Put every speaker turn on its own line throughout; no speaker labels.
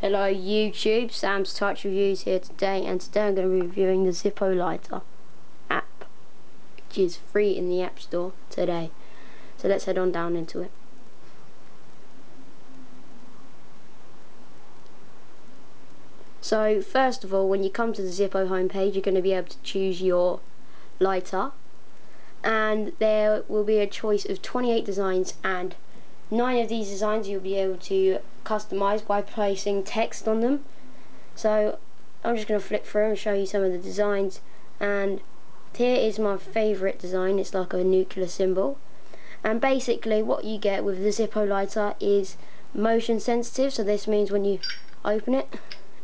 Hello YouTube, Sam's Touch Reviews here today and today I'm going to be reviewing the Zippo Lighter app which is free in the App Store today. So let's head on down into it. So first of all when you come to the Zippo homepage you're going to be able to choose your lighter and there will be a choice of 28 designs and nine of these designs you'll be able to customize by placing text on them. So I'm just going to flick through and show you some of the designs. And here is my favorite design. It's like a nuclear symbol. And basically what you get with the Zippo lighter is motion sensitive. So this means when you open it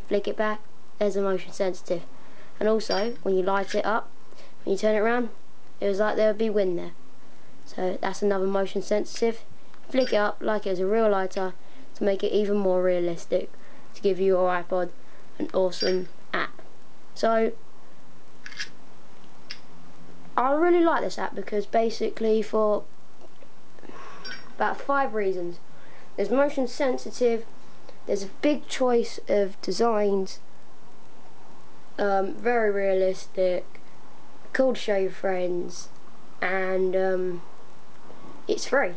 flick it back there's a motion sensitive. And also when you light it up when you turn it around it was like there would be wind there. So that's another motion sensitive flick it up like it was a real lighter to make it even more realistic to give your iPod an awesome app. So I really like this app because basically for about five reasons. There's motion sensitive, there's a big choice of designs, um, very realistic, cool to show your friends, and um, it's free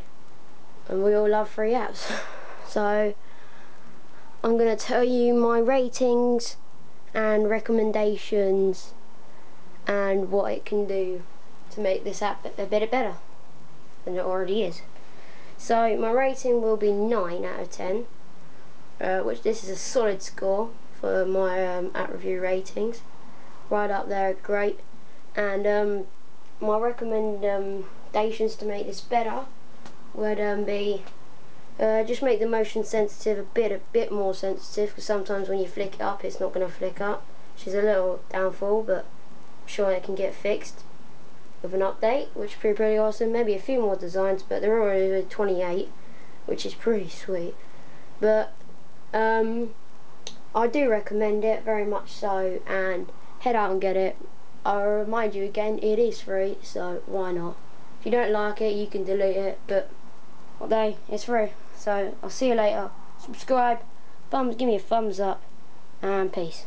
and we all love free apps so I'm going to tell you my ratings and recommendations and what it can do to make this app a bit better than it already is. So my rating will be 9 out of 10 uh, which this is a solid score for my um, app review ratings. Right up there great. And um, my recommendations to make this better would um, be uh, just make the motion sensitive a bit a bit more sensitive because sometimes when you flick it up it's not going to flick up which is a little downfall but I'm sure it can get fixed with an update which is pretty, pretty awesome. Maybe a few more designs but they're already 28 which is pretty sweet. But um, I do recommend it very much so and head out and get it. I'll remind you again it is free so why not if you don't like it you can delete it but what day? It's free. So I'll see you later. Subscribe. Thumbs give me a thumbs up. And peace